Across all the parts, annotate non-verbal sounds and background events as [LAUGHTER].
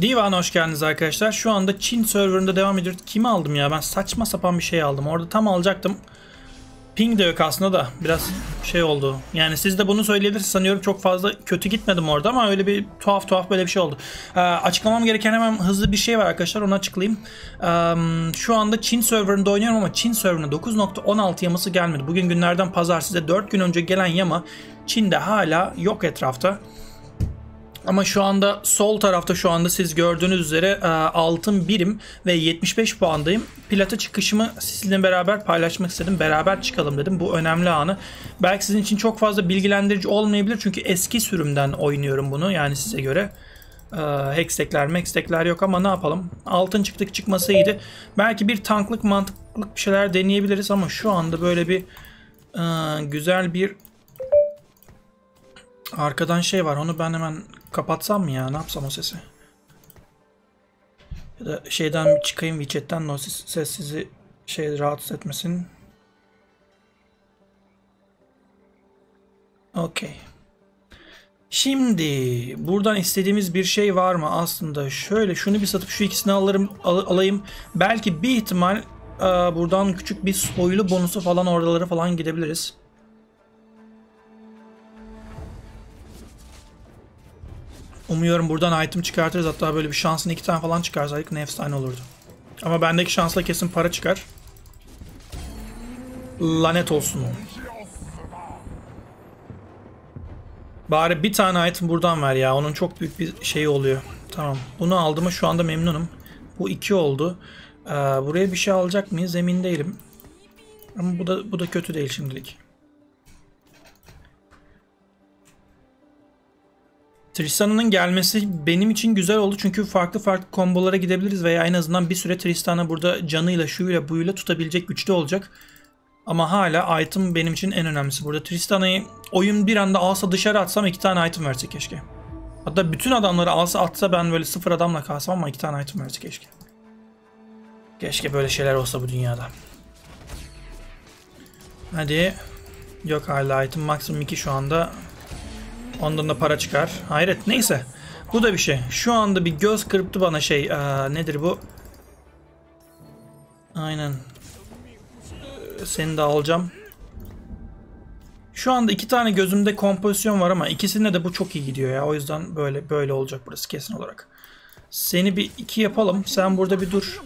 Divan hoş geldiniz arkadaşlar. Şu anda Çin serverında devam ediyoruz. Kimi aldım ya? Ben saçma sapan bir şey aldım. Orada tam alacaktım. Ping de yok aslında da biraz şey oldu. Yani siz de bunu söyleyebilirsiniz sanıyorum çok fazla kötü gitmedim orada ama öyle bir tuhaf tuhaf böyle bir şey oldu. Ee, açıklamam gereken hemen hızlı bir şey var arkadaşlar onu açıklayayım. Ee, şu anda Çin serverında oynuyorum ama Çin serverına 9.16 yaması gelmedi. Bugün günlerden pazar size 4 gün önce gelen yama Çin'de hala yok etrafta. Ama şu anda sol tarafta şu anda siz gördüğünüz üzere e, altın birim ve 75 puandayım. Plata çıkışımı sizinle beraber paylaşmak istedim. Beraber çıkalım dedim. Bu önemli anı. Belki sizin için çok fazla bilgilendirici olmayabilir. Çünkü eski sürümden oynuyorum bunu. Yani size göre. E, hextekler mextekler yok ama ne yapalım. Altın çıktık çıkması iyiydi. Belki bir tanklık mantıklık bir şeyler deneyebiliriz ama şu anda böyle bir e, güzel bir Arkadan şey var onu ben hemen kapatsam mı ya ne yapsam o sesi? Ya da şeyden bir çıkayım WeChat'ten o ses, sizi şey rahatsız etmesin. Okey. Şimdi buradan istediğimiz bir şey var mı aslında? Şöyle şunu bir satıp şu ikisini alırım al, alayım. Belki bir ihtimal e, buradan küçük bir soylu bonusu falan oraları falan gidebiliriz. Umuyorum buradan item çıkartırız. Hatta böyle bir şansın iki tane falan çıkarsaydık ne efsane olurdu. Ama bendeki şansla kesin para çıkar. Lanet olsun. Bari bir tane item buradan ver ya. Onun çok büyük bir şeyi oluyor. Tamam. Bunu aldığıma şu anda memnunum. Bu iki oldu. Ee, buraya bir şey alacak mıyız? Emin değilim. Ama bu da bu da kötü değil şimdilik. Tristana'nın gelmesi benim için güzel oldu çünkü farklı farklı kombolara gidebiliriz veya en azından bir süre Tristana burada canıyla şuyla buyla tutabilecek güçlü olacak. Ama hala item benim için en önemlisi. Burada Tristana'yı oyun bir anda alsa dışarı atsam iki tane item verse keşke. Hatta bütün adamları alsa atsa ben böyle sıfır adamla kalsam ama iki tane item verse keşke. Keşke böyle şeyler olsa bu dünyada. Hadi. Yok hala item maksimum 2 şu anda. Ondan da para çıkar. Hayret neyse. Bu da bir şey. Şu anda bir göz kırptı bana şey. Aa, nedir bu? Aynen. Seni de alacağım. Şu anda iki tane gözümde kompozisyon var ama ikisinde de bu çok iyi gidiyor ya. O yüzden böyle böyle olacak burası kesin olarak. Seni bir iki yapalım. Sen burada bir dur.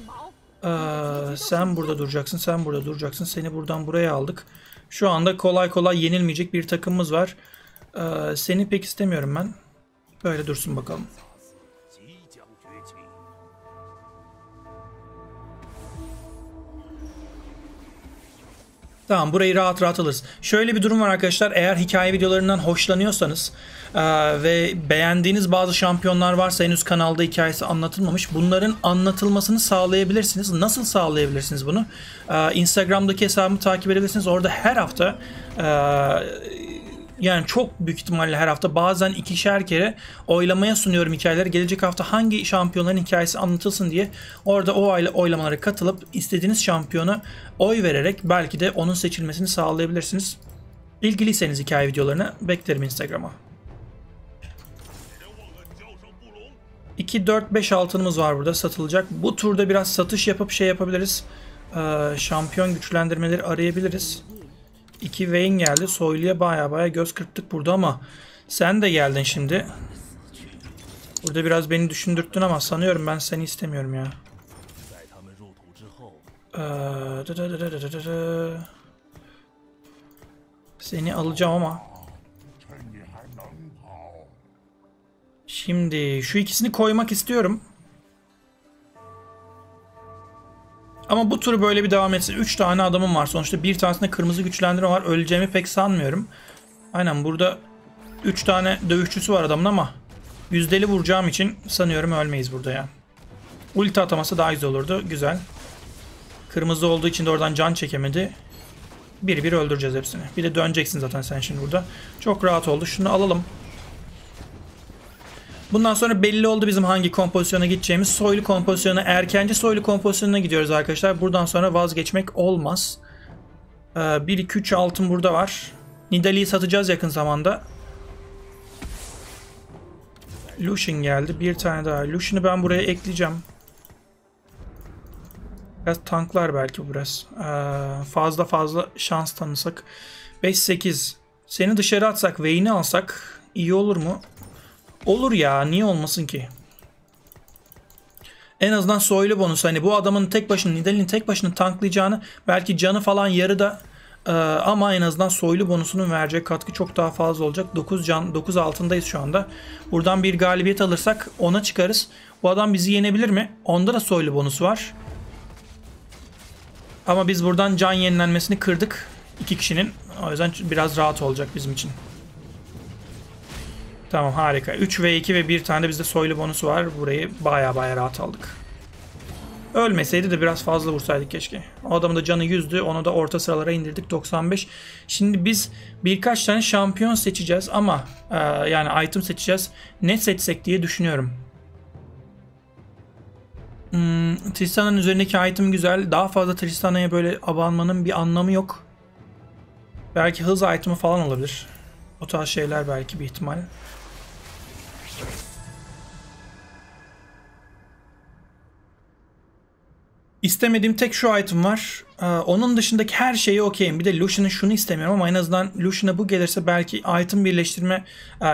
Ee, sen burada duracaksın. Sen burada duracaksın. Seni buradan buraya aldık. Şu anda kolay kolay yenilmeyecek bir takımımız var. Ee, seni pek istemiyorum ben. Böyle dursun bakalım. Tamam burayı rahat rahat alırız. Şöyle bir durum var arkadaşlar. Eğer hikaye videolarından hoşlanıyorsanız e, ve beğendiğiniz bazı şampiyonlar varsa henüz kanalda hikayesi anlatılmamış. Bunların anlatılmasını sağlayabilirsiniz. Nasıl sağlayabilirsiniz bunu? E, Instagram'daki hesabımı takip edebilirsiniz. Orada her hafta e, yani çok büyük ihtimalle her hafta bazen ikişer kere oylamaya sunuyorum hikayeleri. Gelecek hafta hangi şampiyonların hikayesi anlatılsın diye orada o oylamalara katılıp istediğiniz şampiyona oy vererek belki de onun seçilmesini sağlayabilirsiniz. İlgiliyseniz hikaye videolarını beklerim Instagram'a. 2, 4, 5 altınımız var burada satılacak. Bu turda biraz satış yapıp şey yapabiliriz. Ee, şampiyon güçlendirmeleri arayabiliriz. İki Vayne geldi. Soylu'ya baya baya göz kırptık burada ama sen de geldin şimdi. Burada biraz beni düşündürttün ama sanıyorum ben seni istemiyorum ya. Ee, seni alacağım ama. Şimdi şu ikisini koymak istiyorum. Ama bu turu böyle bir devam etsin. 3 tane adamım var. Sonuçta bir tanesinde kırmızı güçlendirme var. Öleceğimi pek sanmıyorum. Aynen burada 3 tane dövüşçüsü var adamın ama yüzdeli vuracağım için sanıyorum ölmeyiz burada ya. Ulti ataması daha güzel olurdu. Güzel. Kırmızı olduğu için de oradan can çekemedi. Bir bir öldüreceğiz hepsini. Bir de döneceksin zaten sen şimdi burada. Çok rahat oldu. Şunu alalım. Bundan sonra belli oldu bizim hangi kompozisyona gideceğimiz. Soylu kompozisyona, erkenci soylu kompozisyonuna gidiyoruz arkadaşlar. Buradan sonra vazgeçmek olmaz. Ee, 1-2-3 altın burada var. Nidalee'yi satacağız yakın zamanda. Lucian geldi. Bir tane daha. Lucian'ı ben buraya ekleyeceğim. Biraz tanklar belki biraz. Ee, fazla fazla şans tanısak. 5-8. Seni dışarı atsak, Vayne'i alsak iyi olur mu? Olur ya. Niye olmasın ki? En azından soylu bonus. Hani bu adamın tek başına, Nidalee'nin tek başına tanklayacağını belki canı falan yarıda ee, ama en azından soylu bonusunun verecek katkı çok daha fazla olacak. 9 can 9 altındayız şu anda. Buradan bir galibiyet alırsak ona çıkarız. Bu adam bizi yenebilir mi? Onda da soylu bonus var. Ama biz buradan can yenilenmesini kırdık. iki kişinin. O yüzden biraz rahat olacak bizim için. Tamam harika. 3 ve 2 ve bir tane de bizde soylu bonusu var. Burayı baya baya rahat aldık. Ölmeseydi de biraz fazla vursaydık keşke. O adamın da canı 100'dü. Onu da orta sıralara indirdik 95. Şimdi biz birkaç tane şampiyon seçeceğiz ama e, yani item seçeceğiz. Ne seçsek diye düşünüyorum. Hmm, Tristana'nın üzerindeki item güzel. Daha fazla Tristana'ya böyle abanmanın bir anlamı yok. Belki hız item'ı falan olabilir. O tarz şeyler belki bir ihtimal. İstemediğim tek şu item var. Ee, onun dışındaki her şeyi okeyim. Bir de Lucian'ın şunu istemiyorum ama en azından Lucian'a bu gelirse belki item birleştirme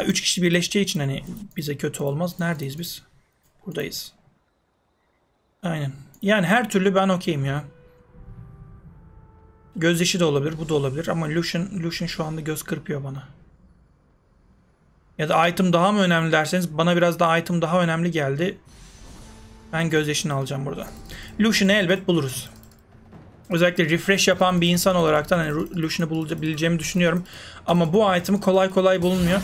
3 e, kişi birleşeceği için hani bize kötü olmaz. Neredeyiz biz? Buradayız. Aynen. Yani her türlü ben okeyim ya. Gözyaşı da olabilir, bu da olabilir ama Lucian, Lucian şu anda göz kırpıyor bana. Ya da item daha mı önemli derseniz bana biraz da item daha önemli geldi. Ben gözyaşını alacağım burada. Lucian'ı elbet buluruz. Özellikle refresh yapan bir insan olaraktan hani Lucian'ı bulabileceğimi düşünüyorum. Ama bu item'i kolay kolay bulunmuyor.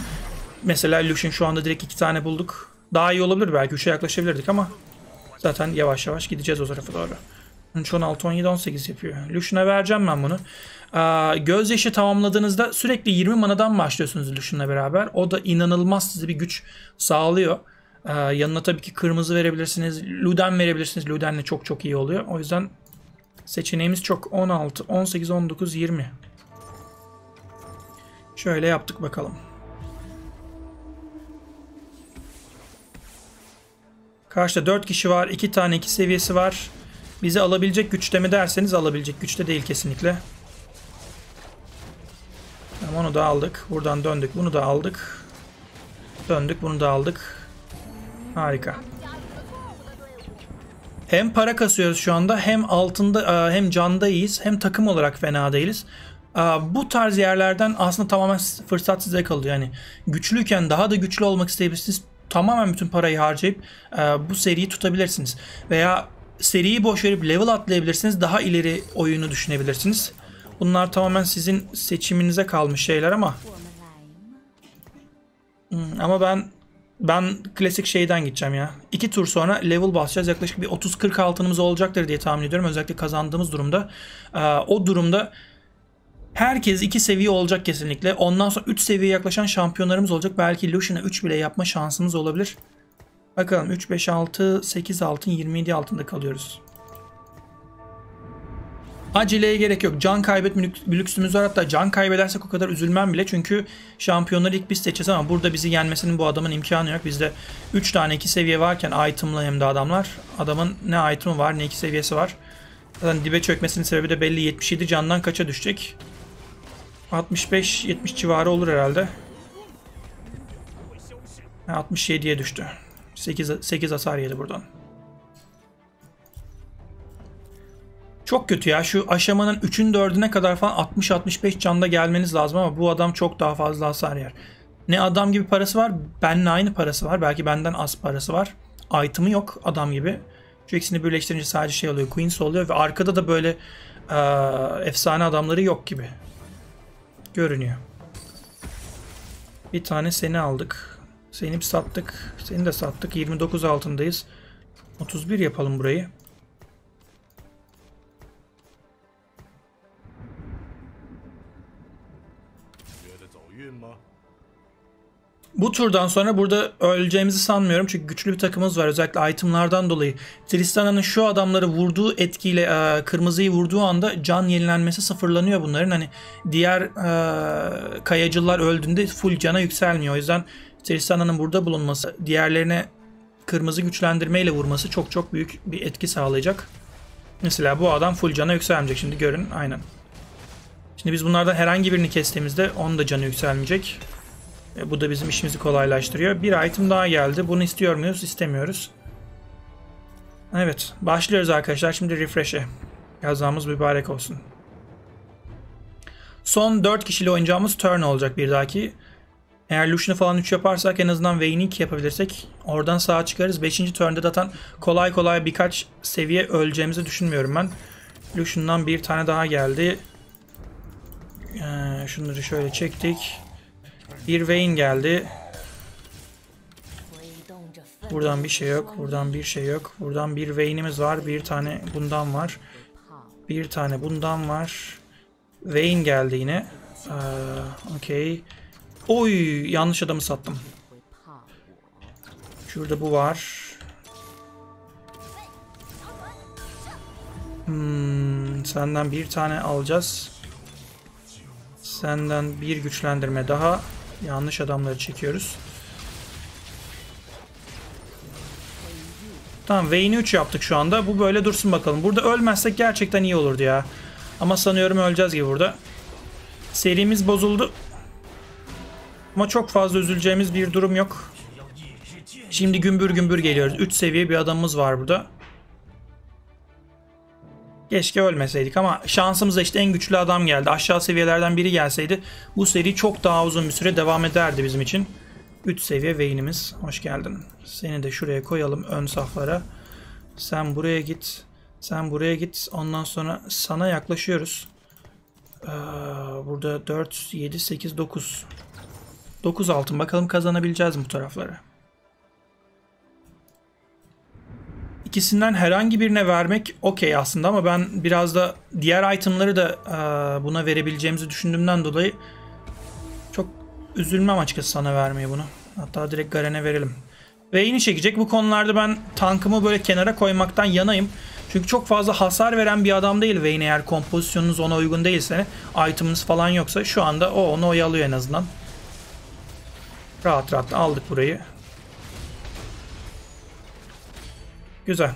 Mesela Lucian şu anda direkt iki tane bulduk. Daha iyi olabilir belki 3'e yaklaşabilirdik ama zaten yavaş yavaş gideceğiz o tarafa doğru. 13, 16, 17, 18 yapıyor. Lucian'a vereceğim ben bunu. Ee, gözyaşı tamamladığınızda sürekli 20 manadan başlıyorsunuz Lucian'la beraber. O da inanılmaz size bir güç sağlıyor. Ee, yanına tabii ki kırmızı verebilirsiniz. Luden verebilirsiniz. Luden'le çok çok iyi oluyor. O yüzden seçeneğimiz çok. 16, 18, 19, 20. Şöyle yaptık bakalım. Karşıda 4 kişi var. 2 tane 2 seviyesi var. Bizi alabilecek güçte mi derseniz alabilecek güçte değil kesinlikle. Tamam onu da aldık. Buradan döndük. Bunu da aldık. Döndük. Bunu da aldık. Harika. Hem para kasıyoruz şu anda hem altında e, hem canda hem takım olarak fena değiliz. E, bu tarz yerlerden aslında tamamen fırsat size kalıyor. Yani güçlüyken daha da güçlü olmak isteyebilirsiniz. Tamamen bütün parayı harcayıp e, bu seriyi tutabilirsiniz. Veya seriyi boş verip level atlayabilirsiniz. Daha ileri oyunu düşünebilirsiniz. Bunlar tamamen sizin seçiminize kalmış şeyler ama hmm, ama ben ben klasik şeyden gideceğim ya. İki tur sonra level basacağız. Yaklaşık bir 30-40 altınımız olacaktır diye tahmin ediyorum. Özellikle kazandığımız durumda. Ee, o durumda herkes iki seviye olacak kesinlikle. Ondan sonra 3 seviyeye yaklaşan şampiyonlarımız olacak. Belki Lucian'a 3 bile yapma şansımız olabilir. Bakalım 3, 5, 6, 8 altın, 27 altında kalıyoruz. Aceleye gerek yok. Can kaybetme lüksümüz var. Hatta can kaybedersek o kadar üzülmem bile. Çünkü şampiyonları ilk biz seçeceğiz ama burada bizi yenmesinin bu adamın imkanı yok. Bizde 3 tane 2 seviye varken item'lı hem de adamlar. Adamın ne item'ı var ne 2 seviyesi var. Zaten dibe çökmesinin sebebi de belli 77 candan kaça düşecek. 65-70 civarı olur herhalde. 67'ye düştü. 8, 8 hasar yedi buradan. Çok kötü ya. Şu aşamanın 3'ün 4'üne kadar falan 60-65 canda gelmeniz lazım ama bu adam çok daha fazla hasar yer. Ne adam gibi parası var, benle aynı parası var. Belki benden az parası var. Item'ı yok adam gibi. Şu ikisini birleştirince sadece şey oluyor. Queens oluyor ve arkada da böyle e, efsane adamları yok gibi. Görünüyor. Bir tane seni aldık. Seni sattık. Seni de sattık. 29 altındayız. 31 yapalım burayı. Bu turdan sonra burada öleceğimizi sanmıyorum. Çünkü güçlü bir takımımız var. Özellikle itemlardan dolayı. Tristana'nın şu adamları vurduğu etkiyle e, kırmızıyı vurduğu anda can yenilenmesi sıfırlanıyor bunların. Hani diğer e, kayacılar öldüğünde full cana yükselmiyor. O yüzden Tristana'nın burada bulunması, diğerlerine kırmızı güçlendirmeyle vurması çok çok büyük bir etki sağlayacak. Mesela bu adam full cana yükselmeyecek. Şimdi görün aynen. Şimdi biz bunlardan herhangi birini kestiğimizde onun da canı yükselmeyecek. E, bu da bizim işimizi kolaylaştırıyor. Bir item daha geldi. Bunu istiyor muyuz? İstemiyoruz. Evet. Başlıyoruz arkadaşlar. Şimdi refresh'e. Kazamız mübarek olsun. Son 4 kişiyle oynayacağımız turn olacak bir dahaki. Eğer Lucian'ı falan 3 yaparsak en azından Vayne'i 2 yapabilirsek oradan sağa çıkarız. 5. turn'da zaten kolay kolay birkaç seviye öleceğimizi düşünmüyorum ben. Lucian'dan bir tane daha geldi. Ee, şunları şöyle çektik. Bir Vayne geldi. Buradan bir şey yok. Buradan bir şey yok. Buradan bir Vayne'imiz var. Bir tane bundan var. Bir tane bundan var. Vayne geldi yine. Ee, Okey. Oy yanlış adamı sattım. Şurada bu var. Hmm, senden bir tane alacağız. Senden bir güçlendirme daha. Yanlış adamları çekiyoruz. Tamam Vayne'i 3 yaptık şu anda. Bu böyle dursun bakalım. Burada ölmezsek gerçekten iyi olurdu ya. Ama sanıyorum öleceğiz gibi burada. Serimiz bozuldu. Ama çok fazla üzüleceğimiz bir durum yok. Şimdi gümbür gümbür geliyoruz. 3 seviye bir adamımız var burada. Keşke ölmeseydik ama şansımıza işte en güçlü adam geldi. Aşağı seviyelerden biri gelseydi bu seri çok daha uzun bir süre devam ederdi bizim için. 3 seviye Vayne'imiz. Hoş geldin. Seni de şuraya koyalım ön saflara. Sen buraya git. Sen buraya git. Ondan sonra sana yaklaşıyoruz. Ee, burada 4, 7, 8, 9. 9 altın. Bakalım kazanabileceğiz mi bu tarafları? İkisinden herhangi birine vermek okey aslında ama ben biraz da diğer itemları da e, buna verebileceğimizi düşündüğümden dolayı çok üzülmem açıkçası sana vermeye bunu. Hatta direkt Garen'e verelim. Vayne'i çekecek. Bu konularda ben tankımı böyle kenara koymaktan yanayım. Çünkü çok fazla hasar veren bir adam değil Vayne eğer kompozisyonunuz ona uygun değilse, item'ınız falan yoksa şu anda o onu oyalıyor en azından. Rahat rahat aldık burayı. Güzel.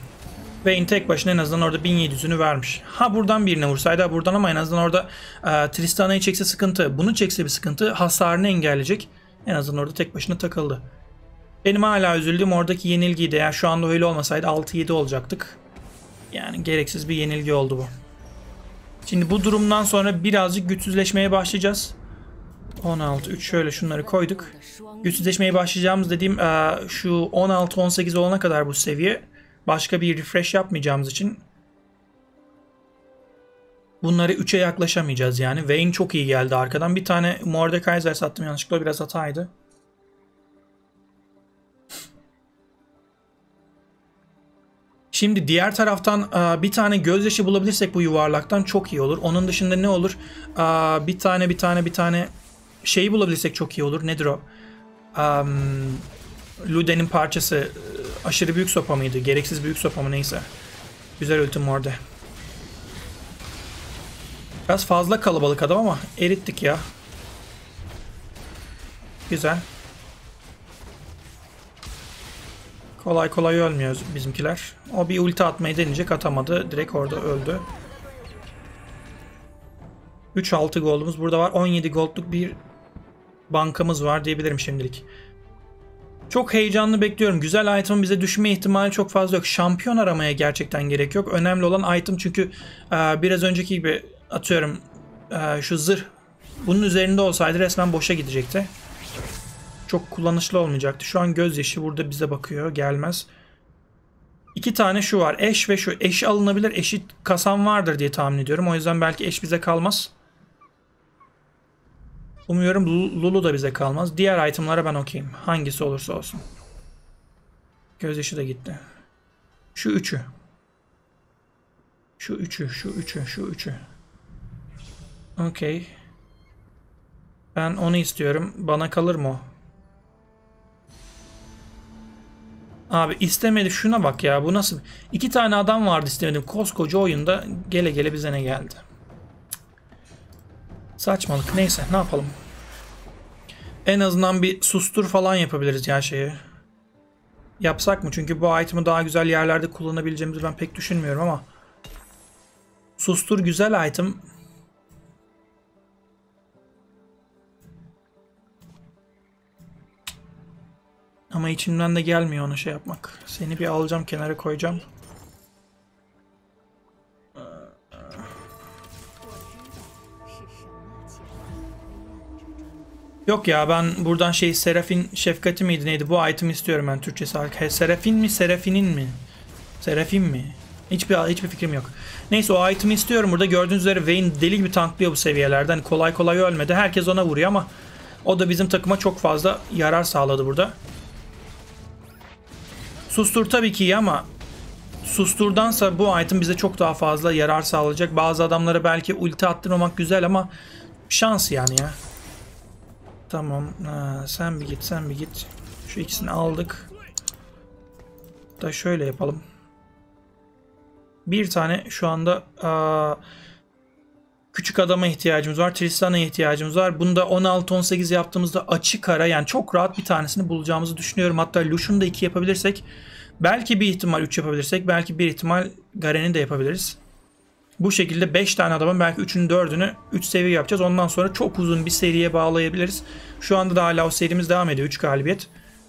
Vayne tek başına en azından orada 1700'ünü vermiş. Ha buradan birine vursaydı ha buradan ama en azından orada e, Tristana'yı çekse sıkıntı. Bunu çekse bir sıkıntı. Hasarını engelleyecek. En azından orada tek başına takıldı. Benim hala üzüldüğüm oradaki yenilgiydi. Eğer şu anda öyle olmasaydı 6-7 olacaktık. Yani gereksiz bir yenilgi oldu bu. Şimdi bu durumdan sonra birazcık güçsüzleşmeye başlayacağız. 16, 3 şöyle şunları koyduk. Güçsüzleşmeye başlayacağımız dediğim e, şu 16-18 olana kadar bu seviye. Başka bir refresh yapmayacağımız için bunları 3'e yaklaşamayacağız yani. Vayne çok iyi geldi arkadan. Bir tane Mordekaiser sattım yanlışlıkla biraz hataydı. Şimdi diğer taraftan e, bir tane gözyaşı bulabilirsek bu yuvarlaktan çok iyi olur. Onun dışında ne olur? E, bir tane bir tane bir tane şeyi bulabilirsek çok iyi olur. Nedir o? Luden'in parçası aşırı büyük sopa mıydı? Gereksiz büyük sopa mı neyse. Güzel ultim orada. Biraz fazla kalabalık adam ama erittik ya. Güzel. Kolay kolay ölmüyor bizimkiler. O bir ulti atmayı deneyecek atamadı. Direkt orada öldü. 3-6 gold'umuz burada var. 17 gold'luk bir bankamız var diyebilirim şimdilik. Çok heyecanlı bekliyorum. Güzel item bize düşme ihtimali çok fazla yok. Şampiyon aramaya gerçekten gerek yok. Önemli olan item çünkü e, biraz önceki gibi atıyorum e, şu zırh bunun üzerinde olsaydı resmen boşa gidecekti. Çok kullanışlı olmayacaktı. Şu an gözyaşı burada bize bakıyor. Gelmez. İki tane şu var. Eş ve şu. Eş alınabilir. Eşit kasan vardır diye tahmin ediyorum. O yüzden belki eş bize kalmaz. Umuyorum Lulu da bize kalmaz. Diğer itemlara ben okeyim. Hangisi olursa olsun. Gözyaşı da gitti. Şu üçü. Şu üçü, şu üçü, şu üçü. Okey. Ben onu istiyorum. Bana kalır mı o? Abi istemedi şuna bak ya bu nasıl iki tane adam vardı istemedim koskoca oyunda gele gele bize ne geldi Saçmalık neyse ne yapalım En azından bir sustur falan yapabiliriz ya şeyi. Yapsak mı? Çünkü bu item'ı daha güzel yerlerde kullanabileceğimizi ben pek düşünmüyorum ama. Sustur güzel item. Ama içimden de gelmiyor onu şey yapmak. Seni bir alacağım kenara koyacağım. Yok ya ben buradan şey Serafin şefkati miydi neydi bu item istiyorum ben Türkçesi. Serafin mi Serafinin mi? Serafin mi? Hiçbir hiçbir fikrim yok. Neyse o item'i istiyorum. Burada gördüğünüz üzere Vayne deli gibi tanklıyor bu seviyelerde. Hani kolay kolay ölmedi. Herkes ona vuruyor ama o da bizim takıma çok fazla yarar sağladı burada. Sustur tabii ki iyi ama Sustur'dansa bu item bize çok daha fazla yarar sağlayacak. Bazı adamlara belki ulti attırmamak güzel ama şans yani ya. Tamam. Ha, sen bir git, sen bir git. Şu ikisini aldık. Da şöyle yapalım. Bir tane şu anda aa, küçük adama ihtiyacımız var. Tristan'a ihtiyacımız var. Bunda 16-18 yaptığımızda açık ara yani çok rahat bir tanesini bulacağımızı düşünüyorum. Hatta Lucian'ı da 2 yapabilirsek belki bir ihtimal 3 yapabilirsek belki bir ihtimal Garen'i de yapabiliriz. Bu şekilde 5 tane adamın belki 3'ünü 4'ünü 3 seviye yapacağız. Ondan sonra çok uzun bir seriye bağlayabiliriz. Şu anda da hala o serimiz devam ediyor. 3 galibiyet.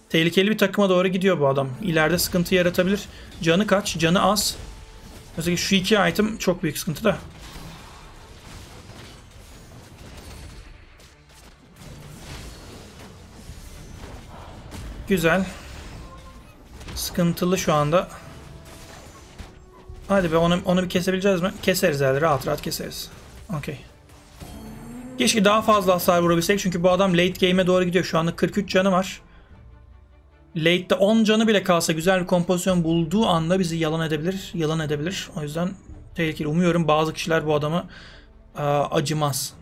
Tehlikeli bir takıma doğru gidiyor bu adam. İleride sıkıntı yaratabilir. Canı kaç? Canı az. Mesela şu iki item çok büyük sıkıntı da. Güzel. Sıkıntılı şu anda. Hadi be onu, onu bir kesebileceğiz mi? Keseriz herhalde. Rahat rahat keseriz. Okey. Keşke daha fazla hasar vurabilsek çünkü bu adam late game'e doğru gidiyor. Şu anda 43 canı var. Late'de 10 canı bile kalsa güzel bir kompozisyon bulduğu anda bizi yalan edebilir. Yalan edebilir. O yüzden tehlikeli. Umuyorum bazı kişiler bu adamı acımaz.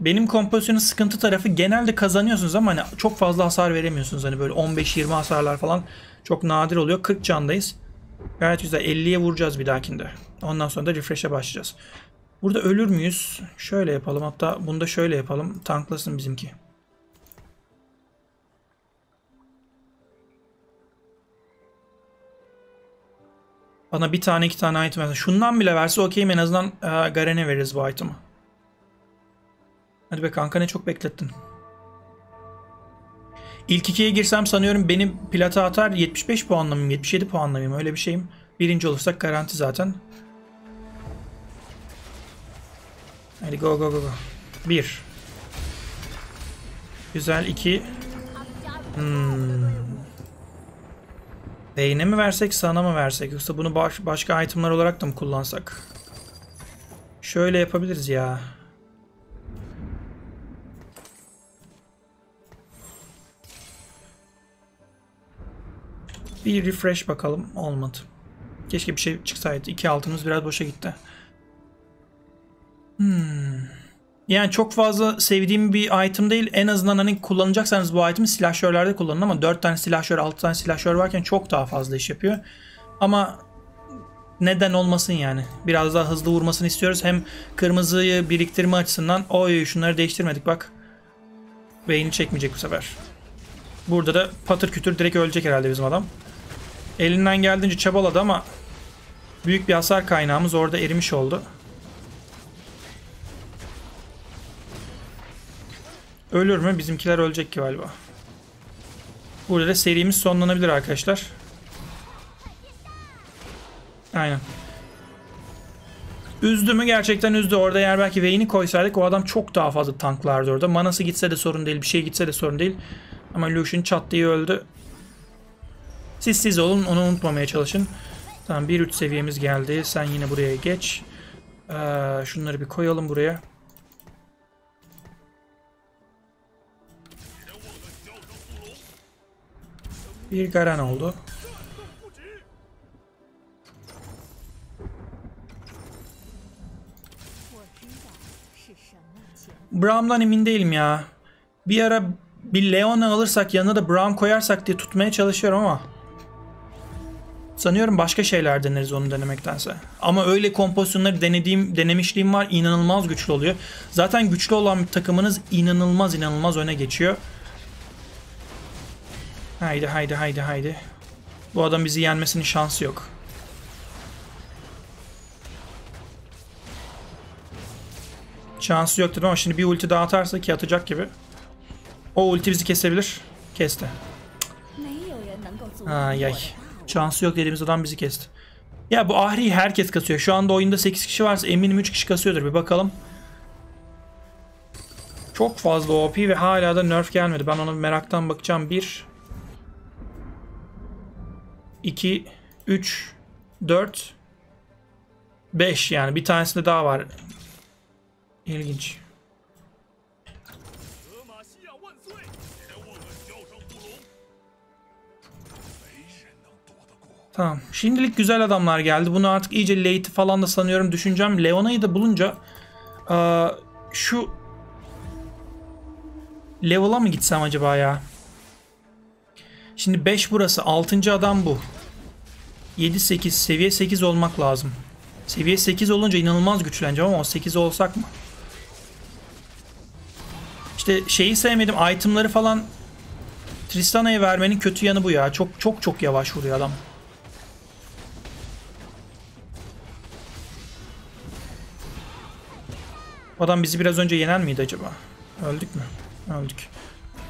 Benim kompozisyonun sıkıntı tarafı genelde kazanıyorsunuz ama hani çok fazla hasar veremiyorsunuz. Hani böyle 15-20 hasarlar falan çok nadir oluyor. 40 candayız. Gayet güzel. 50'ye vuracağız bir dahakinde. Ondan sonra da refresh'e başlayacağız. Burada ölür müyüz? Şöyle yapalım. Hatta bunu da şöyle yapalım. Tanklasın bizimki. Bana bir tane iki tane item versin. Şundan bile verse okeyim en azından e, Garen'e veririz bu item'ı. Hadi be kanka ne çok beklettin. İlk ikiye girsem sanıyorum benim plata atar 75 puanla mıyım 77 puanla mıyım öyle bir şeyim. Birinci olursak garanti zaten. Hadi go go go go. Bir. Güzel iki. Hmm. Beyne mi versek sana mı versek yoksa bunu baş, başka itemler olarak da mı kullansak? Şöyle yapabiliriz ya. Bir refresh bakalım. Olmadı. Keşke bir şey çıksaydı. İki altımız biraz boşa gitti. Hmm. Yani çok fazla sevdiğim bir item değil. En azından hani kullanacaksanız bu itemi silahşörlerde kullanın ama 4 tane silahşör, 6 tane silahşör varken çok daha fazla iş yapıyor. Ama neden olmasın yani. Biraz daha hızlı vurmasını istiyoruz. Hem kırmızıyı biriktirme açısından oy şunları değiştirmedik bak. Beyni çekmeyecek bu sefer. Burada da patır kütür direkt ölecek herhalde bizim adam. Elinden geldiğince çabaladı ama büyük bir hasar kaynağımız orada erimiş oldu. Ölür mü? Bizimkiler ölecek galiba. Burada da serimiz sonlanabilir arkadaşlar. Aynen. Üzdü mü? Gerçekten üzdü. Orada eğer belki Vayne'i koysaydık o adam çok daha fazla tanklardı orada. Manası gitse de sorun değil. Bir şey gitse de sorun değil. Ama Lucian çat diye öldü. Siz siz olun onu unutmamaya çalışın. Tamam 1-3 seviyemiz geldi. Sen yine buraya geç. Ee, şunları bir koyalım buraya. Bir garan oldu. Braum'dan emin değilim ya. Bir ara bir Leona alırsak yanına da Braum koyarsak diye tutmaya çalışıyorum ama Sanıyorum başka şeyler deneriz onu denemektense. Ama öyle kompozisyonları denediğim, denemişliğim var. inanılmaz güçlü oluyor. Zaten güçlü olan bir takımınız inanılmaz inanılmaz öne geçiyor. Haydi haydi haydi haydi. Bu adam bizi yenmesinin şansı yok. Şansı yok dedim ama şimdi bir ulti daha atarsa ki atacak gibi. O ulti bizi kesebilir. Kesti. Ay ay. Şansı yok dediğimiz adam bizi kesti. Ya bu Ahri'yi herkes kasıyor. Şu anda oyunda 8 kişi varsa eminim 3 kişi kasıyordur. Bir bakalım. Çok fazla OP ve hala da nerf gelmedi. Ben ona meraktan bakacağım. 1 2 3 4 5 yani bir tanesinde daha var. İlginç. Tamam. Şimdilik güzel adamlar geldi. Bunu artık iyice late'i falan da sanıyorum düşüneceğim. Leona'yı da bulunca eee, şu level'a mı gitsem acaba ya? Şimdi 5 burası. 6. adam bu. 7 8 seviye 8 olmak lazım. Seviye 8 olunca inanılmaz güçleneceğim ama o 8 olsak mı? İşte şeyi sevmedim. Itemları falan Tristana'ya vermenin kötü yanı bu ya. Çok çok çok yavaş vuruyor adam. Adam bizi biraz önce yenen miydi acaba? Öldük mü? Öldük.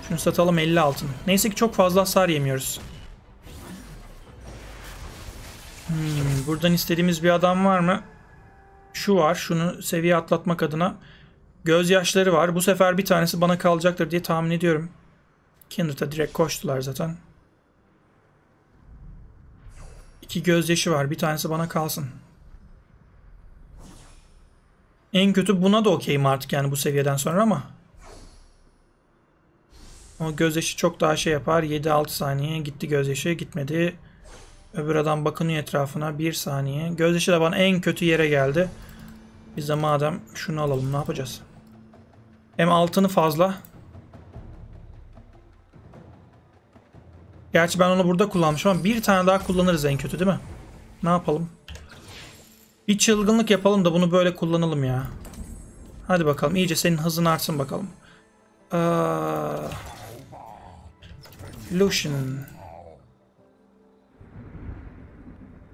Şunu satalım 50 altın. Neyse ki çok fazla hasar yemiyoruz. Hmm, buradan istediğimiz bir adam var mı? Şu var. Şunu seviye atlatmak adına. Gözyaşları var. Bu sefer bir tanesi bana kalacaktır diye tahmin ediyorum. Kindred'a direkt koştular zaten. İki gözyaşı var. Bir tanesi bana kalsın. En kötü buna da okeyim artık yani bu seviyeden sonra ama. O gözyaşı çok daha şey yapar. 7-6 saniye gitti gözyaşı gitmedi. Öbür adam bakınıyor etrafına 1 saniye. Gözyaşı da bana en kötü yere geldi. Biz de madem şunu alalım ne yapacağız? Hem altını fazla. Gerçi ben onu burada kullanmışım ama bir tane daha kullanırız en kötü değil mi? Ne yapalım? Bir çılgınlık yapalım da bunu böyle kullanalım ya. Hadi bakalım iyice senin hızın artsın bakalım. Ee, Lucian.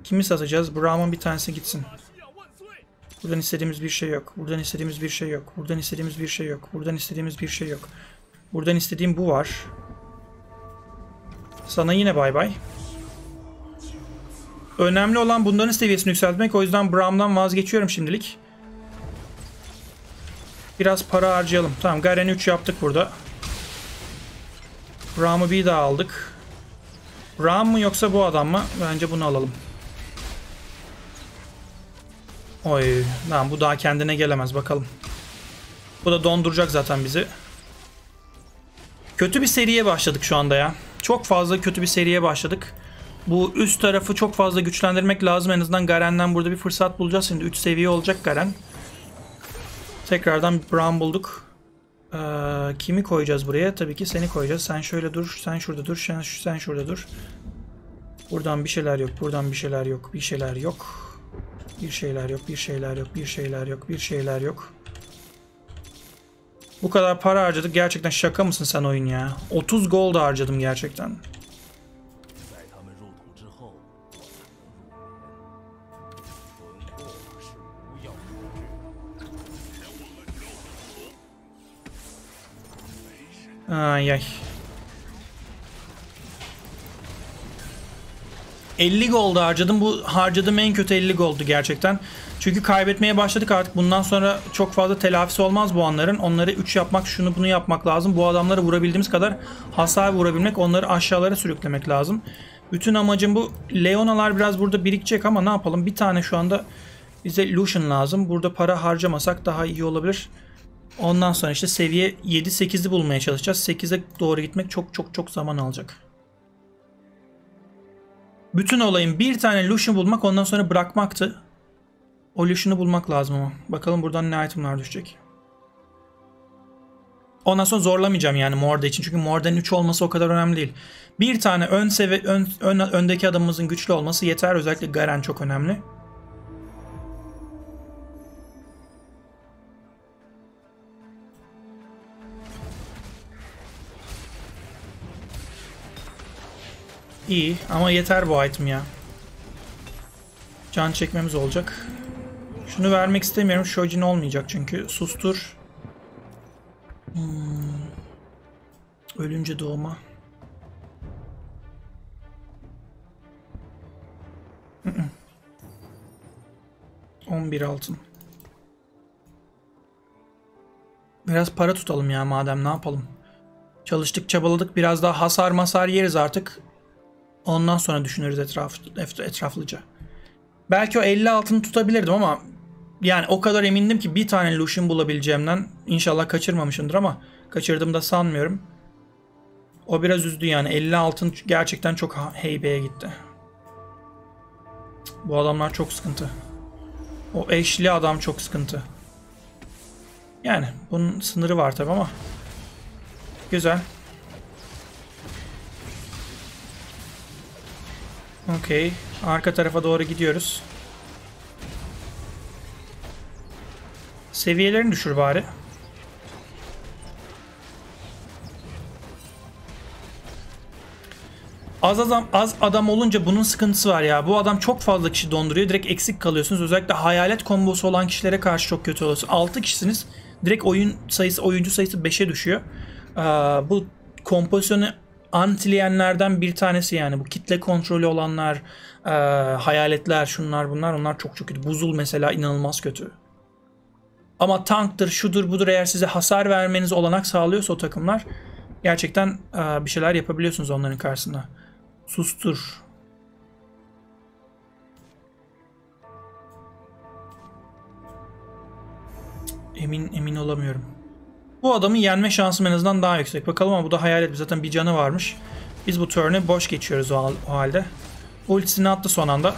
Kimi satacağız? Brahman bir tanesi gitsin. Buradan istediğimiz bir şey yok. Buradan istediğimiz bir şey yok. Buradan istediğimiz bir şey yok. Buradan istediğimiz bir şey yok. Buradan istediğim bu var. Sana yine bay bay. Önemli olan bunların seviyesini yükseltmek. O yüzden Braum'dan vazgeçiyorum şimdilik. Biraz para harcayalım. Tamam Garen 3 yaptık burada. Braum'u bir daha aldık. Braum mu yoksa bu adam mı? Bence bunu alalım. Oy, lan bu daha kendine gelemez bakalım. Bu da donduracak zaten bizi. Kötü bir seriye başladık şu anda ya. Çok fazla kötü bir seriye başladık. Bu üst tarafı çok fazla güçlendirmek lazım. En azından Garen'den burada bir fırsat bulacağız. Şimdi 3 seviye olacak Garen. Tekrardan Braum bulduk. Ee, kimi koyacağız buraya? Tabii ki seni koyacağız. Sen şöyle dur, sen şurada dur, sen, sen şurada dur. Buradan bir şeyler yok, buradan bir şeyler yok, bir şeyler yok. Bir şeyler yok, bir şeyler yok, bir şeyler yok, bir şeyler yok. Bu kadar para harcadık. Gerçekten şaka mısın sen oyun ya? 30 gold harcadım gerçekten. Ay ay. 50 gold harcadım. Bu harcadığım en kötü 50 goldu gerçekten. Çünkü kaybetmeye başladık artık. Bundan sonra çok fazla telafisi olmaz bu anların. Onları 3 yapmak, şunu bunu yapmak lazım. Bu adamları vurabildiğimiz kadar hasar vurabilmek, onları aşağılara sürüklemek lazım. Bütün amacım bu. Leonalar biraz burada birikecek ama ne yapalım? Bir tane şu anda bize Lucian lazım. Burada para harcamasak daha iyi olabilir. Ondan sonra işte seviye 7-8'i bulmaya çalışacağız. 8'e doğru gitmek çok çok çok zaman alacak. Bütün olayın bir tane Lucian bulmak ondan sonra bırakmaktı. O Lucian'ı bulmak lazım ama. Bakalım buradan ne itemler düşecek. Ondan sonra zorlamayacağım yani Morda için. Çünkü Morda'nın 3 olması o kadar önemli değil. Bir tane ön sevi ön, ön- öndeki adamımızın güçlü olması yeter. Özellikle Garen çok önemli. İyi ama yeter bu item ya. Can çekmemiz olacak. Şunu vermek istemiyorum. Shojin olmayacak çünkü. Sustur. Hmm. Ölünce doğma. Hı hı. 11 altın. Biraz para tutalım ya madem ne yapalım. Çalıştık çabaladık biraz daha hasar masar yeriz artık. Ondan sonra düşünürüz etraf, et- etraflıca. Belki o 50 altını tutabilirdim ama yani o kadar emindim ki bir tane Lucian bulabileceğimden inşallah kaçırmamışımdır ama kaçırdığımı da sanmıyorum. O biraz üzdü yani 50 altın gerçekten çok heybeye gitti. Bu adamlar çok sıkıntı. O eşli adam çok sıkıntı. Yani bunun sınırı var tabi ama güzel. Okey. Arka tarafa doğru gidiyoruz. Seviyelerini düşür bari. Az adam, az adam olunca bunun sıkıntısı var ya. Bu adam çok fazla kişi donduruyor. Direkt eksik kalıyorsunuz. Özellikle hayalet kombosu olan kişilere karşı çok kötü oluyorsunuz. 6 kişisiniz. Direkt oyun sayısı, oyuncu sayısı 5'e düşüyor. Ee, bu kompozisyonu antileyenlerden bir tanesi yani. Bu kitle kontrolü olanlar, e, hayaletler, şunlar bunlar onlar çok çok kötü. Buzul mesela inanılmaz kötü. Ama tanktır, şudur budur eğer size hasar vermeniz olanak sağlıyorsa o takımlar gerçekten e, bir şeyler yapabiliyorsunuz onların karşısında. Sustur. Emin emin olamıyorum. Bu adamı yenme şansım en azından daha yüksek. Bakalım ama bu da hayalet. Zaten bir canı varmış. Biz bu turn'ü boş geçiyoruz o, o halde. Ultisini attı son anda.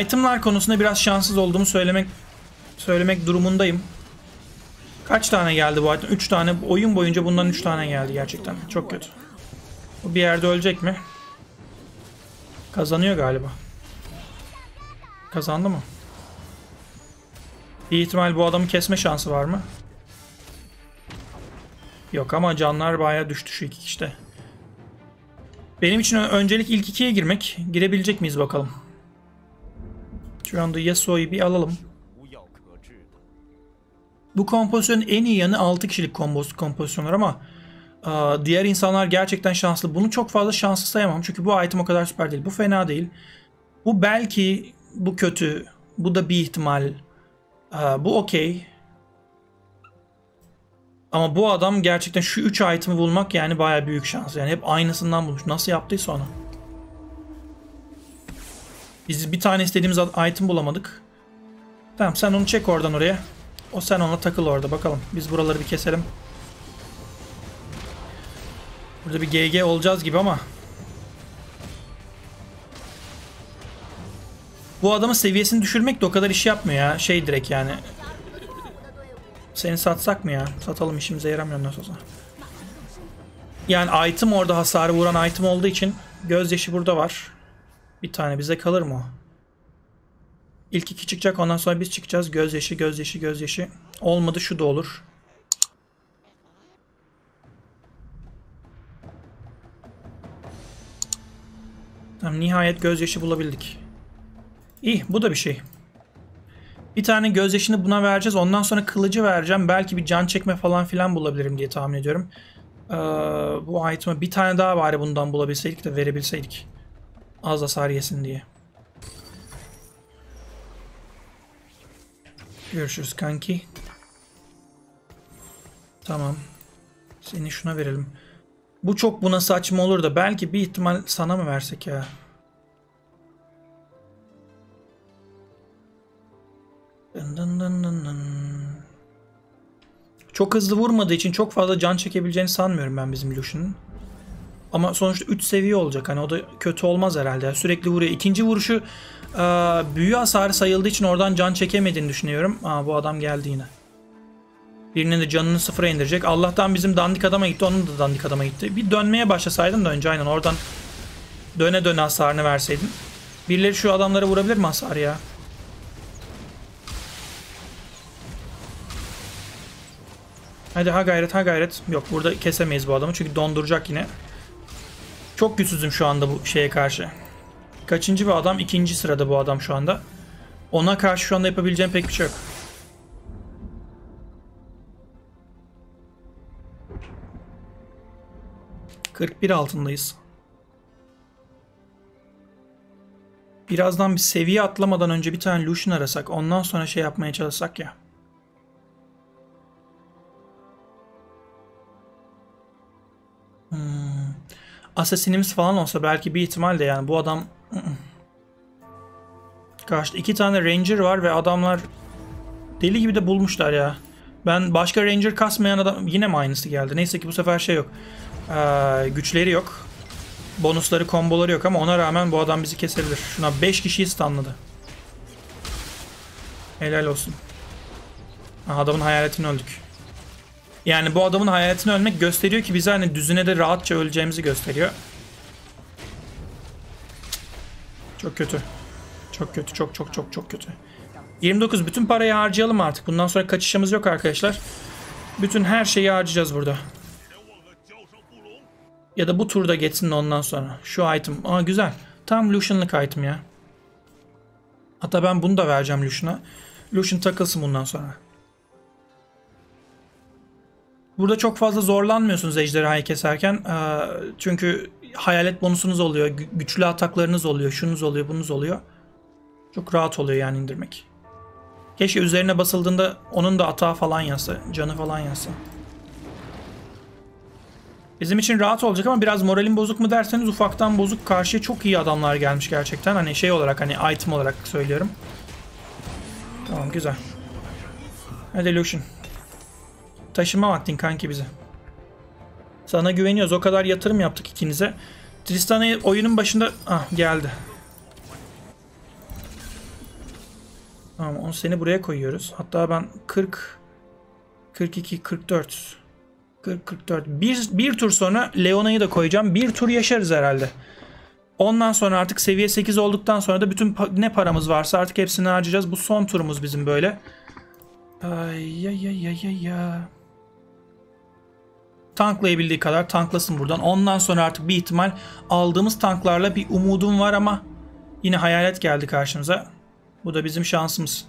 Itemlar konusunda biraz şanssız olduğumu söylemek söylemek durumundayım. Kaç tane geldi bu item? 3 tane. Oyun boyunca bundan 3 tane geldi gerçekten. Çok kötü. Bu bir yerde ölecek mi? Kazanıyor galiba. Kazandı mı? İyi ihtimal bu adamı kesme şansı var mı? Yok ama canlar baya düştü şu iki kişide. Benim için öncelik ilk ikiye girmek. Girebilecek miyiz bakalım. Şu anda Yasuo'yu bir alalım. Bu kompozisyonun en iyi yanı 6 kişilik kombos kompozisyonlar ama diğer insanlar gerçekten şanslı. Bunu çok fazla şanslı sayamam çünkü bu item o kadar süper değil. Bu fena değil. Bu belki bu kötü. Bu da bir ihtimal. Aa, bu okey. Ama bu adam gerçekten şu 3 item'i bulmak yani baya büyük şans. Yani hep aynısından bulmuş. Nasıl yaptıysa onu. Biz bir tane istediğimiz item bulamadık. Tamam sen onu çek oradan oraya. O sen ona takıl orada bakalım. Biz buraları bir keselim. Burada bir GG olacağız gibi ama. Bu adamın seviyesini düşürmek de o kadar iş yapmıyor ya. Şey direkt yani. Seni satsak mı ya? Satalım işimize yaramıyor nasıl olsa. Yani item orada hasarı vuran item olduğu için gözyaşı burada var. Bir tane bize kalır mı o? İlk iki çıkacak ondan sonra biz çıkacağız. Gözyaşı, gözyaşı, gözyaşı. Olmadı şu da olur. Tamam nihayet gözyaşı bulabildik. İyi bu da bir şey. Bir tane gözyaşını buna vereceğiz. Ondan sonra kılıcı vereceğim. Belki bir can çekme falan filan bulabilirim diye tahmin ediyorum. Ee, bu item'a bir tane daha bari bundan bulabilseydik de verebilseydik. Az hasar yesin diye. Görüşürüz kanki. Tamam. Seni şuna verelim. Bu çok buna saçma olur da belki bir ihtimal sana mı versek ya? Dın dın dın dın dın. Çok hızlı vurmadığı için çok fazla can çekebileceğini sanmıyorum ben bizim Lucian'ın. Ama sonuçta 3 seviye olacak. Hani o da kötü olmaz herhalde. Sürekli vuruyor. İkinci vuruşu e, büyü hasarı sayıldığı için oradan can çekemediğini düşünüyorum. Aa, bu adam geldi yine. Birinin de canını sıfıra indirecek. Allah'tan bizim dandik adama gitti. Onun da dandik adama gitti. Bir dönmeye başlasaydın da önce aynen oradan döne döne hasarını verseydin. Birileri şu adamlara vurabilir mi hasar ya? Hadi ha gayret ha gayret. Yok burada kesemeyiz bu adamı çünkü donduracak yine. Çok güçsüzüm şu anda bu şeye karşı. Kaçıncı bir adam? İkinci sırada bu adam şu anda. Ona karşı şu anda yapabileceğim pek bir şey yok. Kırk bir altındayız. Birazdan bir seviye atlamadan önce bir tane Lucian arasak. Ondan sonra şey yapmaya çalışsak ya. Hmm. Assassin'imiz falan olsa belki bir ihtimal de yani bu adam [CLEARS THROAT] Karşıda iki tane Ranger var ve adamlar deli gibi de bulmuşlar ya. Ben başka Ranger kasmayan adam yine mi aynısı geldi? Neyse ki bu sefer şey yok. Ee, güçleri yok. Bonusları, komboları yok ama ona rağmen bu adam bizi kesebilir. Şuna 5 kişiyi stunladı. Helal olsun. Adamın hayaletini öldük. Yani bu adamın hayaletini ölmek gösteriyor ki bize hani düzüne de rahatça öleceğimizi gösteriyor. Çok kötü. Çok kötü. Çok çok çok çok kötü. 29 bütün parayı harcayalım artık. Bundan sonra kaçışımız yok arkadaşlar. Bütün her şeyi harcayacağız burada. Ya da bu turda geçsin de ondan sonra. Şu item. Aa güzel. Tam Lucian'lık item ya. Hatta ben bunu da vereceğim Lucian'a. Lucian takılsın bundan sonra. Burada çok fazla zorlanmıyorsunuz ejderhayı keserken. Ee, çünkü hayalet bonusunuz oluyor. gü- Güçlü ataklarınız oluyor. Şunuz oluyor, bunuz oluyor. Çok rahat oluyor yani indirmek. Keşke üzerine basıldığında onun da atağı falan yazsa. Canı falan yazsa. Bizim için rahat olacak ama biraz moralim bozuk mu derseniz ufaktan bozuk. Karşıya çok iyi adamlar gelmiş gerçekten. Hani şey olarak hani item olarak söylüyorum. Tamam güzel. Hadi Lucian. Taşıma vaktin kanki bize. Sana güveniyoruz. O kadar yatırım yaptık ikinize. Tristan'a oyunun başında... Ah geldi. Tamam onu seni buraya koyuyoruz. Hatta ben 40... 42, 44... 40, 44. Bir, bir tur sonra Leona'yı da koyacağım. Bir tur yaşarız herhalde. Ondan sonra artık seviye 8 olduktan sonra da bütün pa- ne paramız varsa artık hepsini harcayacağız. Bu son turumuz bizim böyle. Ay ay ay ay ay ya. Tanklayabildiği kadar tanklasın buradan. Ondan sonra artık bir ihtimal aldığımız tanklarla bir umudum var ama yine hayalet geldi karşımıza. Bu da bizim şansımız.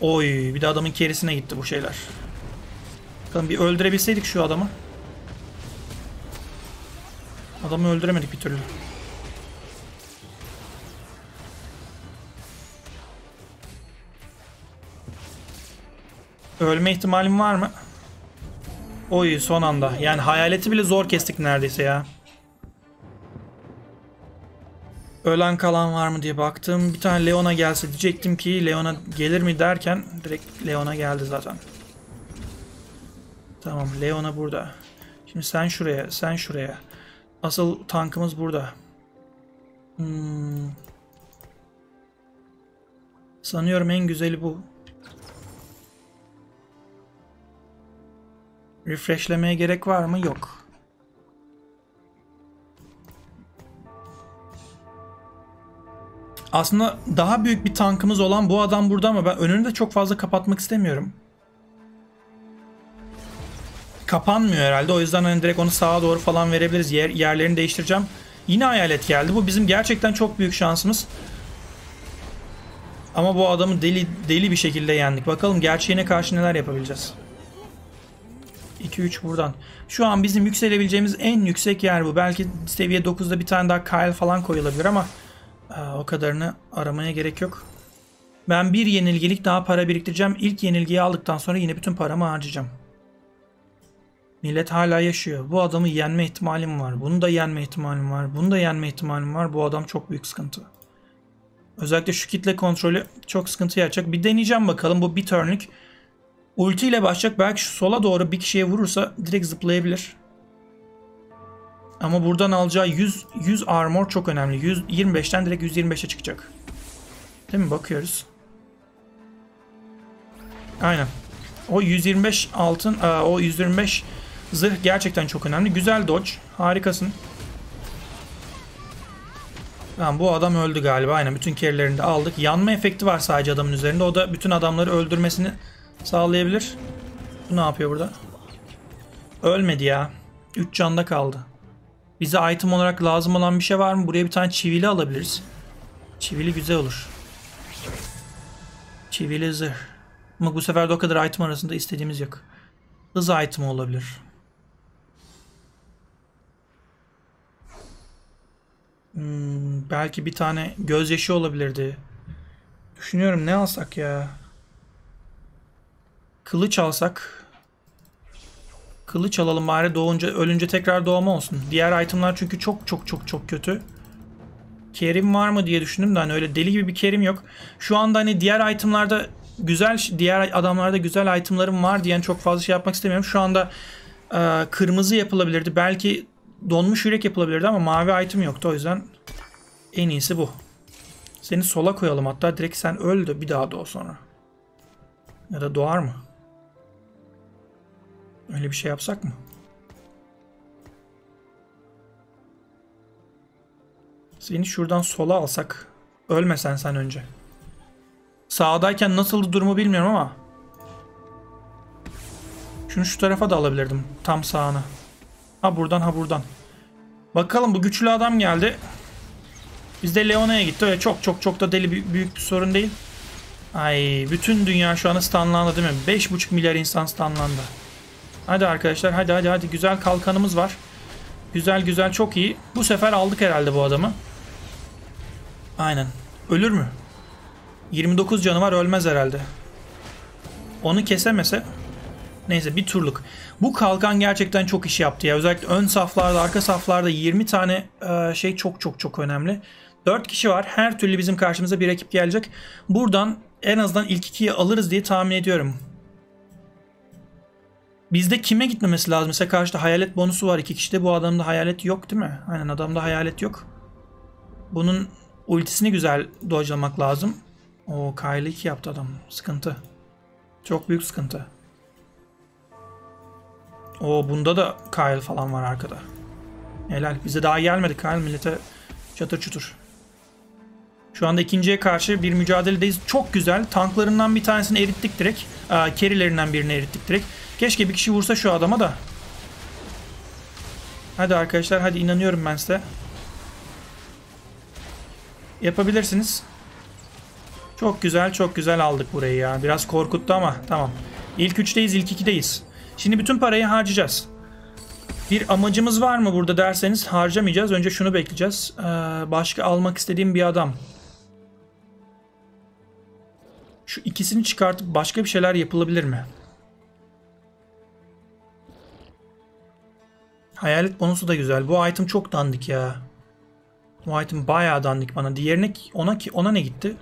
Oy bir de adamın kerisine gitti bu şeyler. Bakalım bir öldürebilseydik şu adamı. Adamı öldüremedik bir türlü. Ölme ihtimalim var mı? Oy son anda. Yani hayaleti bile zor kestik neredeyse ya. Ölen kalan var mı diye baktım. Bir tane Leona gelse diyecektim ki Leona gelir mi derken direkt Leona geldi zaten. Tamam Leona burada. Şimdi sen şuraya, sen şuraya. Asıl tankımız burada. Hmm. Sanıyorum en güzeli bu. Refreshlemeye gerek var mı? Yok. Aslında daha büyük bir tankımız olan bu adam burada ama ben önünü de çok fazla kapatmak istemiyorum. Kapanmıyor herhalde. O yüzden hani direkt onu sağa doğru falan verebiliriz. Yer, yerlerini değiştireceğim. Yine hayalet geldi. Bu bizim gerçekten çok büyük şansımız. Ama bu adamı deli deli bir şekilde yendik. Bakalım gerçeğine karşı neler yapabileceğiz. 2-3 buradan. Şu an bizim yükselebileceğimiz en yüksek yer bu. Belki seviye 9'da bir tane daha Kyle falan koyulabilir ama aa, o kadarını aramaya gerek yok. Ben bir yenilgilik daha para biriktireceğim. İlk yenilgiyi aldıktan sonra yine bütün paramı harcayacağım. Millet hala yaşıyor. Bu adamı yenme ihtimalim var. Bunu da yenme ihtimalim var. Bunu da yenme ihtimalim var. Bu adam çok büyük sıkıntı. Özellikle şu kitle kontrolü çok sıkıntı yaratacak. Bir deneyeceğim bakalım. Bu bir turnlük. Ulti ile başlayacak. Belki şu sola doğru bir kişiye vurursa direkt zıplayabilir. Ama buradan alacağı 100 100 armor çok önemli. 100 25'ten direkt 125'e çıkacak. Değil mi? Bakıyoruz. Aynen. O 125 altın, aa, o 125 zırh gerçekten çok önemli. Güzel dodge. Harikasın. Tamam bu adam öldü galiba. Aynen bütün kerilerini de aldık. Yanma efekti var sadece adamın üzerinde. O da bütün adamları öldürmesini sağlayabilir. Bu ne yapıyor burada? Ölmedi ya. 3 canda kaldı. Bize item olarak lazım olan bir şey var mı? Buraya bir tane çivili alabiliriz. Çivili güzel olur. Çivili zırh. Ama bu sefer de o kadar item arasında istediğimiz yok. Hız item olabilir. Hmm, belki bir tane gözyaşı olabilirdi. Düşünüyorum ne alsak ya. Kılıç alsak. Kılıç alalım bari doğunca ölünce tekrar doğma olsun. Diğer itemlar çünkü çok çok çok çok kötü. Kerim var mı diye düşündüm de hani öyle deli gibi bir kerim yok. Şu anda hani diğer itemlarda güzel diğer adamlarda güzel itemlarım var diyen çok fazla şey yapmak istemiyorum. Şu anda e, kırmızı yapılabilirdi. Belki donmuş yürek yapılabilirdi ama mavi item yoktu o yüzden en iyisi bu. Seni sola koyalım hatta direkt sen öl de bir daha doğ sonra. Ya da doğar mı? Öyle bir şey yapsak mı? Seni şuradan sola alsak. Ölmesen sen önce. Sağdayken nasıl durumu bilmiyorum ama. Şunu şu tarafa da alabilirdim. Tam sağına. Ha buradan ha buradan. Bakalım bu güçlü adam geldi. Bizde Leona'ya gitti. Öyle çok çok çok da deli büyük bir sorun değil. Ay bütün dünya şu anda stunlandı değil mi? 5,5 milyar insan stunlandı. Hadi arkadaşlar hadi hadi hadi güzel kalkanımız var. Güzel güzel çok iyi. Bu sefer aldık herhalde bu adamı. Aynen. Ölür mü? 29 canı var ölmez herhalde. Onu kesemese. Neyse bir turluk. Bu kalkan gerçekten çok iş yaptı ya. Özellikle ön saflarda arka saflarda 20 tane e, şey çok çok çok önemli. 4 kişi var. Her türlü bizim karşımıza bir ekip gelecek. Buradan en azından ilk ikiyi alırız diye tahmin ediyorum. Bizde kime gitmemesi lazım? Mesela karşıda hayalet bonusu var. iki kişide bu adamda hayalet yok değil mi? Aynen adamda hayalet yok. Bunun ultisini güzel dodge'lamak lazım. O Kyle 2 yaptı adam. Sıkıntı. Çok büyük sıkıntı. O bunda da Kyle falan var arkada. Helal. Bize daha gelmedi Kyle millete çatır çutur. Şu anda ikinciye karşı bir mücadeledeyiz. Çok güzel. Tanklarından bir tanesini erittik direkt. Aa, kerilerinden birini erittik direkt. Keşke bir kişi vursa şu adama da. Hadi arkadaşlar hadi inanıyorum ben size. Yapabilirsiniz. Çok güzel çok güzel aldık burayı ya. Biraz korkuttu ama tamam. İlk üçteyiz ilk ikideyiz. Şimdi bütün parayı harcayacağız. Bir amacımız var mı burada derseniz harcamayacağız. Önce şunu bekleyeceğiz. Ee, başka almak istediğim bir adam. Şu ikisini çıkartıp başka bir şeyler yapılabilir mi? Hayalet bonusu da güzel. Bu item çok dandik ya. Bu item bayağı dandik bana. Diğerine ona ki ona ne gitti?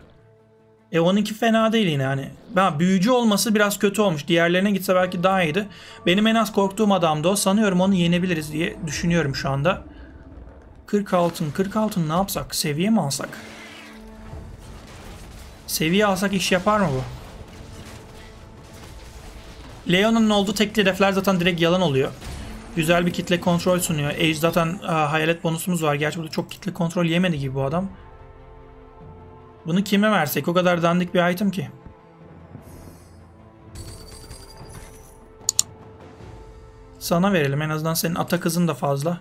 E onunki fena değil yine hani. Ben büyücü olması biraz kötü olmuş. Diğerlerine gitse belki daha iyiydi. Benim en az korktuğum adamdı o. Sanıyorum onu yenebiliriz diye düşünüyorum şu anda. 40 altın. 40 altın ne yapsak? Seviye mi alsak? Seviye alsak iş yapar mı bu? Leon'un olduğu tek hedefler zaten direkt yalan oluyor. Güzel bir kitle kontrol sunuyor. Age zaten a, hayalet bonusumuz var. Gerçi burada çok kitle kontrol yemedi gibi bu adam. Bunu kime versek? O kadar dandik bir item ki. Sana verelim. En azından senin atak hızın da fazla.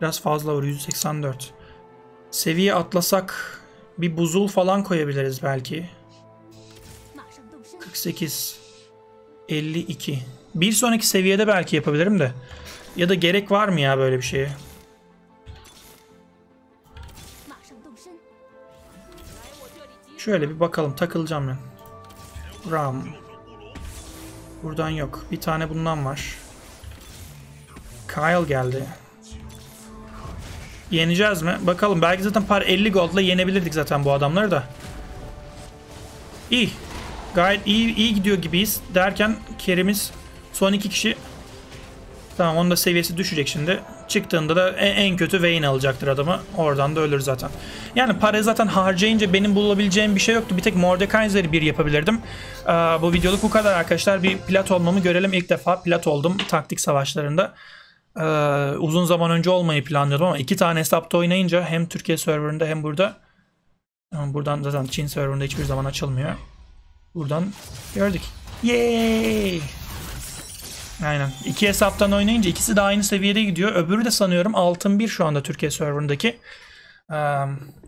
Biraz fazla var. 184. Seviye atlasak bir buzul falan koyabiliriz belki. 48. 52. Bir sonraki seviyede belki yapabilirim de. Ya da gerek var mı ya böyle bir şeye? Şöyle bir bakalım takılacağım ben. Ram. Buradan yok. Bir tane bundan var. Kyle geldi. Yeneceğiz mi? Bakalım. Belki zaten par 50 gold'la yenebilirdik zaten bu adamları da. İyi. Gayet iyi, iyi gidiyor gibiyiz. Derken Kerim'iz son iki kişi Tamam onun da seviyesi düşecek şimdi. Çıktığında da en, en kötü Vayne alacaktır adamı. Oradan da ölür zaten. Yani para zaten harcayınca benim bulabileceğim bir şey yoktu. Bir tek Mordekaiser'i bir yapabilirdim. Ee, bu videoluk bu kadar arkadaşlar. Bir plat olmamı görelim. İlk defa plat oldum taktik savaşlarında. Ee, uzun zaman önce olmayı planlıyordum ama iki tane hesapta oynayınca hem Türkiye serverında hem burada ama buradan zaten Çin serverında hiçbir zaman açılmıyor. Buradan gördük. Yay! Aynen. İki hesaptan oynayınca ikisi de aynı seviyede gidiyor. Öbürü de sanıyorum altın bir şu anda Türkiye serverındaki. Ee,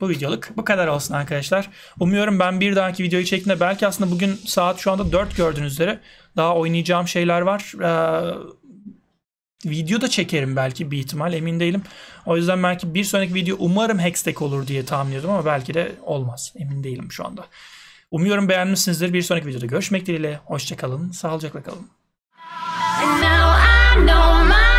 bu videoluk bu kadar olsun arkadaşlar. Umuyorum ben bir dahaki videoyu çektiğimde belki aslında bugün saat şu anda 4 gördüğünüz üzere daha oynayacağım şeyler var. Ee, video da çekerim belki bir ihtimal emin değilim. O yüzden belki bir sonraki video umarım Hextech olur diye tahmin ediyorum ama belki de olmaz. Emin değilim şu anda. Umuyorum beğenmişsinizdir. Bir sonraki videoda görüşmek dileğiyle. Hoşçakalın. Sağlıcakla kalın. And now I know my